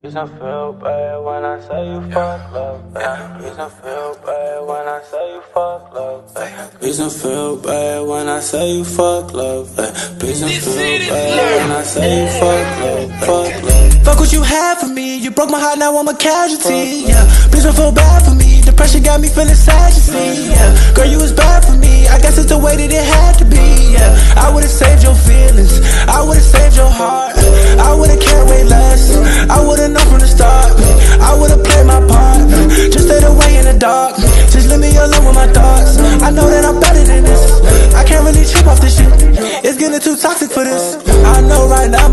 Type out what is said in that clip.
Please don't feel bad when I say you fuck love. Yeah. Please don't feel bad when I say you fuck love. Yeah. Please don't feel bad when I say you fuck love. Yeah. Please don't feel bad when I say you fuck love. Fuck love. Fuck what you had for me. You broke my heart, now I'm a casualty. Yeah. Please don't feel bad for me. Depression got me feeling sad to see. Yeah. Girl, you was bad for me. I guess it's the way that it had to be. Yeah. I would've saved your dog. Just leave me alone with my thoughts. I know that I'm better than this. I can't really trip off this shit. It's getting too toxic for this. I know right now.